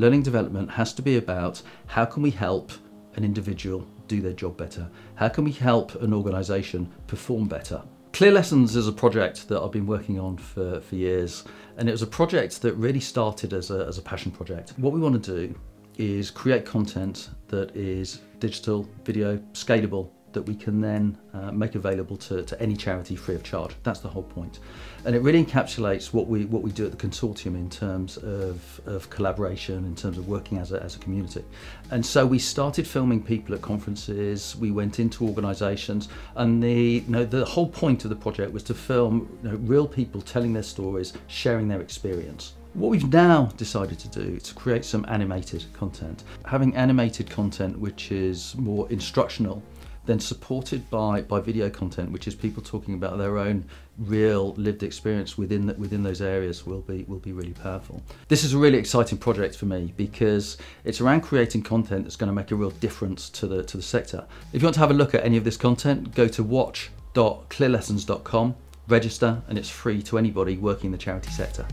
learning development has to be about how can we help an individual do their job better? How can we help an organisation perform better? Clear Lessons is a project that I've been working on for, for years, and it was a project that really started as a, as a passion project. What we want to do is create content that is digital, video, scalable, that we can then uh, make available to, to any charity free of charge. That's the whole point. And it really encapsulates what we what we do at the consortium in terms of, of collaboration, in terms of working as a, as a community. And so we started filming people at conferences, we went into organisations, and the you know, the whole point of the project was to film you know, real people telling their stories, sharing their experience. What we've now decided to do is to create some animated content. Having animated content which is more instructional then supported by, by video content, which is people talking about their own real lived experience within within those areas, will be will be really powerful. This is a really exciting project for me because it's around creating content that's going to make a real difference to the to the sector. If you want to have a look at any of this content, go to watch.clearlessons.com, register, and it's free to anybody working in the charity sector.